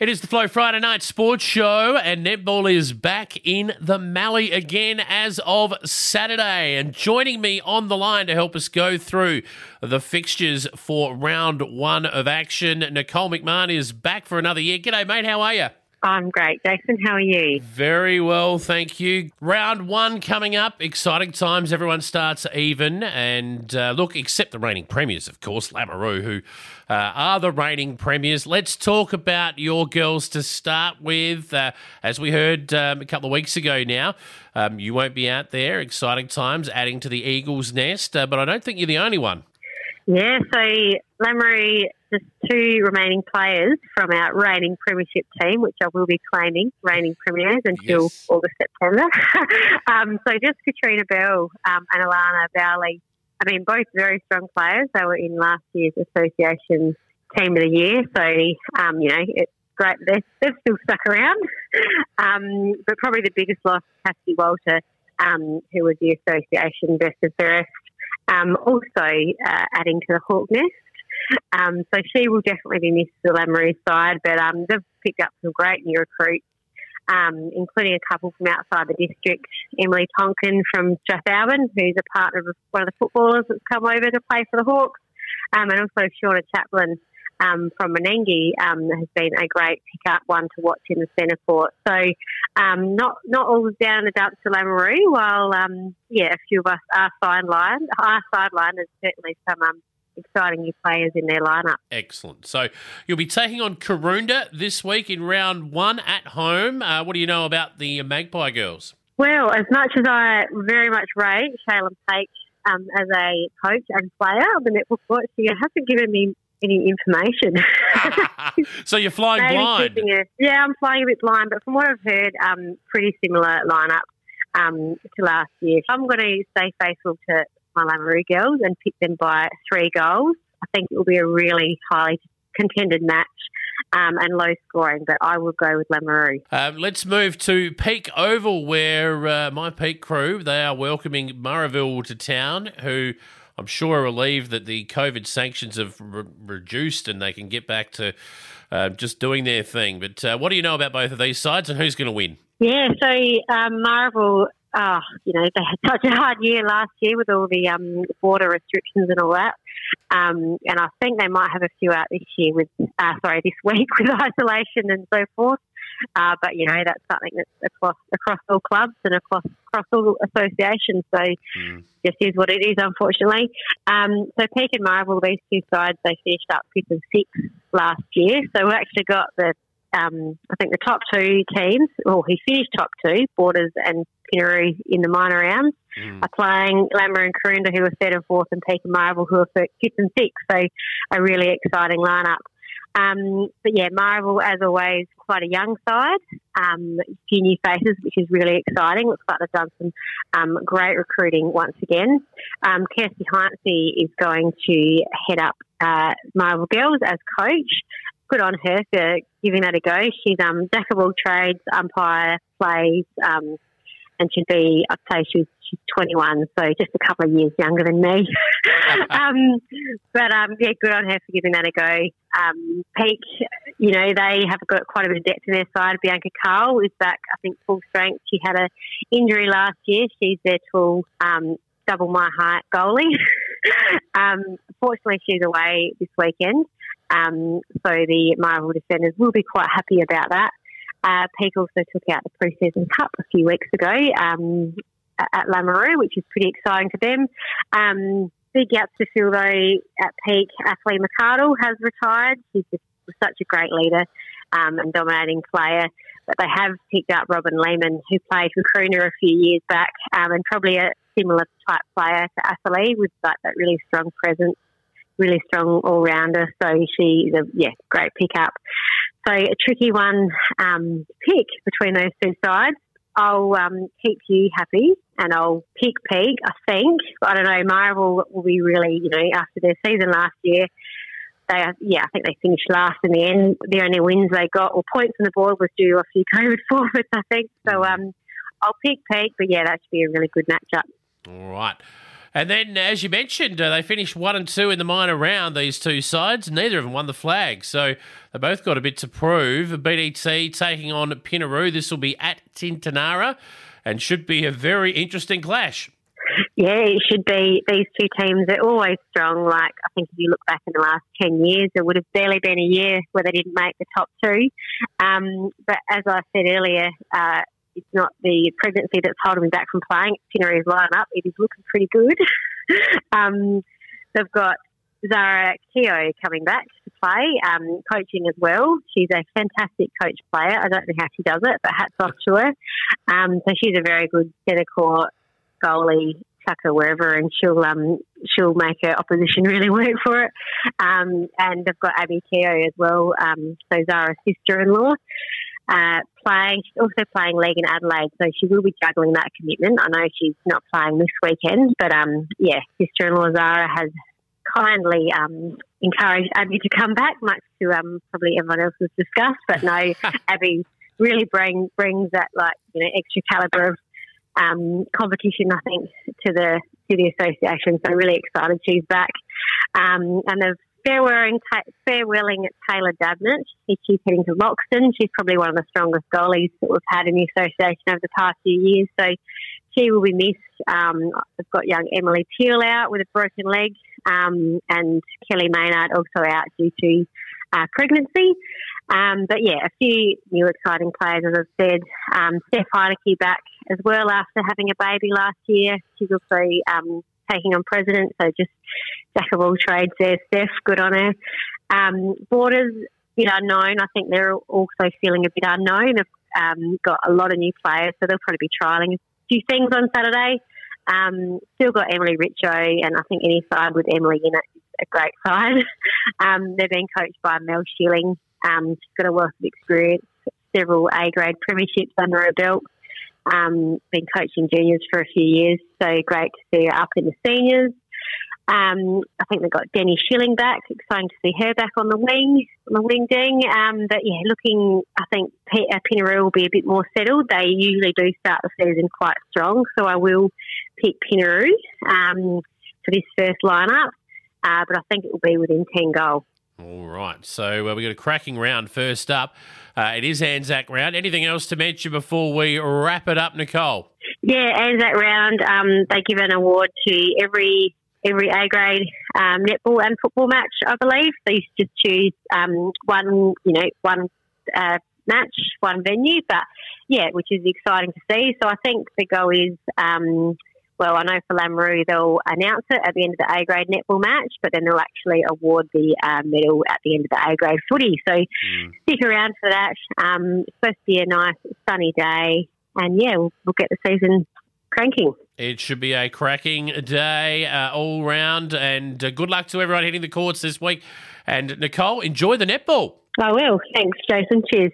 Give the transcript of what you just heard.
It is the Flow Friday Night Sports Show, and netball is back in the Mallee again as of Saturday. And joining me on the line to help us go through the fixtures for round one of action, Nicole McMahon is back for another year. G'day, mate. How are you? I'm great. Jason, how are you? Very well, thank you. Round one coming up. Exciting times. Everyone starts even. And uh, look, except the reigning premiers, of course, Lameroo, who uh, are the reigning premiers. Let's talk about your girls to start with. Uh, as we heard um, a couple of weeks ago now, um, you won't be out there. Exciting times, adding to the Eagles' nest. Uh, but I don't think you're the only one. Yeah, so Lameroo, just two remaining players from our reigning premiership team, which I will be claiming reigning premiers until Yes. August, September. um, so just Katrina Bell um, and Alana Bowley. I mean, both very strong players. They were in last year's association team of the year. So, um, you know, it's great. They're, they've still stuck around. Um, but probably the biggest loss, Cassie Walter, um, who was the association best of fairest um, also uh, adding to the Hawk nest. Um, so she will definitely be missed to the Lameroo side, but um, they've picked up some great new recruits, um, including a couple from outside the district. Emily Tonkin from Strathalbyn, who's a partner of one of the footballers that's come over to play for the Hawks, um, and also Shauna Chaplin um, from Meningie um, has been a great pick-up one to watch in the centre court. So um, not not all is down the dumps to Lameroo, while um, yeah, a few of us are sidelined. Are sidelined. There's certainly some um, exciting new players in their lineup. Excellent. So you'll be taking on Karoonda this week in round one at home. Uh, what do you know about the Magpie girls? Well, as much as I very much rate Shaylin Page um, as a coach and player on the netball court, she hasn't given me any information. so you're flying blind. yeah, I'm flying a bit blind, but from what I've heard, um, pretty similar lineup um, to last year. I'm going to stay faithful to my girls and pick them by three goals. I think it will be a really highly contended match um, and low scoring, but I will go with Lameroo. Um, let's move to Peake Oval, where uh, my Peake crew they are welcoming Murrayville to town, who I'm sure are relieved that the COVID sanctions have re- reduced and they can get back to uh, just doing their thing. But uh, what do you know about both of these sides and who's going to win? Yeah, so um, Murrayville, oh, you know, they had such a hard year last year with all the um, border restrictions and all that. Um, and I think they might have a few out this year with, uh, sorry, this week with isolation and so forth. Uh, but you know that's something that's across across all clubs and across across all associations. So Mm. just is what it is, unfortunately. Um, so Peake and Murrayville, these two sides, they finished up fifth and sixth last year. So we actually got the um, I think the top two teams, well, he finished top two, Borders and In the minor rounds, Mm. are playing Lammer and Karoonda, who are third and fourth, and Peake and Murrayville, who are fifth and sixth. So a really exciting lineup. Um, but yeah, Murrayville, as always, quite a young side. Um, few new faces, which is really exciting. Looks like they've done some um, great recruiting once again. Um, Kirsty Heinze is going to head up uh, Murrayville Girls as coach. Good on her for giving that a go. She's um, jack of all trades, umpire, plays, um, and she'd be, I'd say she's, she's 21, so just a couple of years younger than me. um, but um, yeah, good on her for giving that a go. Um, Peake, you know, they have got quite a bit of depth in their side. Bianca Carl is back, I think, full strength. She had a injury last year. She's their tall, um, double my height goalie. um, fortunately, she's away this weekend. Um, so the Murrayville defenders will be quite happy about that. Uh, Peake also took out the preseason cup a few weeks ago um, at- at which is pretty exciting for them. Um, big gaps to fill though at Peake. Ashley McCardle has retired. She's just such a great leader um, and dominating player. But they have picked up Robin Lehman, who played for Karoonda a few years back, um, and probably a similar type player to Ashley with that, that really strong presence, really strong all rounder. So she's a yeah great pickup. So a tricky one um, to pick between those two sides. I'll um, keep you happy and I'll pick Peake, I think. I don't know, Murrayville, will be really, you know, after their season last year, they, yeah, I think they finished last in the end. The only wins they got, or points on the board, was due a few COVID forfeits, I think. So um, I'll pick Peake, but yeah, that should be a really good matchup. All right. And then, as you mentioned, uh, they finished one and two in the minor round, these two sides. Neither of them won the flag. So they both got a bit to prove. BDT taking on Pinnaroo. This will be at Tintinara and should be a very interesting clash. Yeah, it should be. These two teams are always strong. Like, I think if you look back in the last 10 years, there would have barely been a year where they didn't make the top two. Um, but as I said earlier, uh, it's not the pregnancy that's holding me back from playing. It's line lineup. It is looking pretty good. um, they've got Zara Keo coming back to play, um, coaching as well. She's a fantastic coach player. I don't know how she does it, but hats off to her. Um, so she's a very good centre court goalie, sucker wherever, and she'll um, she'll make her opposition really work for it. Um, and they've got Abby Keo as well, um, so Zara's sister-in-law. Uh, playing. She's also playing league in Adelaide, so she will be juggling that commitment. I know she's not playing this weekend, but um, yeah, sister-in-law Zara has kindly um, encouraged Abby to come back, much to um, probably everyone else has discussed. But no, Abby really bring, brings that like you know extra caliber of um, competition, I think, to the to the association. So really excited she's back, um, and they've farewelling, farewelling Taylor Dabnett. She's heading to Loxton. She's probably one of the strongest goalies that we've had in the association over the past few years. So she will be missed. Um, I've got young Emily Peel out with a broken leg, um, and Kelly Maynard also out due to uh, pregnancy. Um, but yeah, a few new exciting players, as I've said. Um, Steph Heineke back as well after having a baby last year. She's also um, taking on president, so just jack of all trades there, Steph. Good on her. Um, borders, bit unknown. I think they're also feeling a bit unknown. They've um, got a lot of new players, so they'll probably be trialling a few things on Saturday. Um, still got Emily Richo, and I think any side with Emily in it is a great side. um, they're being coached by Mel Schilling. Um, she's got a wealth of experience, several A grade premierships under her belt. Um, been coaching juniors for a few years, so great to see her up in the seniors. Um, I think they've got Denny Schilling back. Exciting to see her back on the wing, on the wing ding. Um, but yeah, looking, I think P- uh, will be a bit more settled. They usually do start the season quite strong, so I will pick Pinnaroo um, for this first lineup. Uh, but I think it will be within 10 goals. All right. So uh, we've got a cracking round first up. Uh, it is Anzac round. Anything else to mention before we wrap it up, Nicole? Yeah, Anzac round. Um, they give an award to every every A grade um, netball and football match, I believe. So you just choose um, one, you know, one uh, match, one venue. But yeah, which is exciting to see. So I think the goal is um, well, I know for Lameroo they'll announce it at the end of the A grade netball match, but then they'll actually award the uh, medal at the end of the A grade footy. So mm. stick around for that. Um, it's supposed to be a nice sunny day, and yeah, we'll, we'll get the season cranking. It should be a cracking day uh, all round, and uh, good luck to everyone hitting the courts this week. And Nicole, enjoy the netball. I will. Thanks, Jason. Cheers.